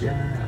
Janganlah